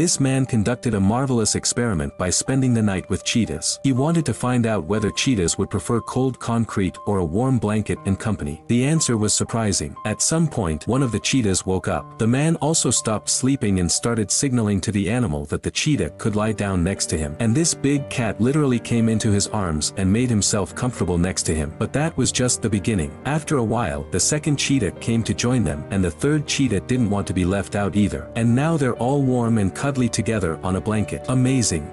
This man conducted a marvelous experiment by spending the night with cheetahs. He wanted to find out whether cheetahs would prefer cold concrete or a warm blanket and company. The answer was surprising. At some point, one of the cheetahs woke up. The man also stopped sleeping and started signaling to the animal that the cheetah could lie down next to him. And this big cat literally came into his arms and made himself comfortable next to him. But that was just the beginning. After a while, the second cheetah came to join them, and the third cheetah didn't want to be left out either. And now they're all warm and cuddly together on a blanket. Amazing.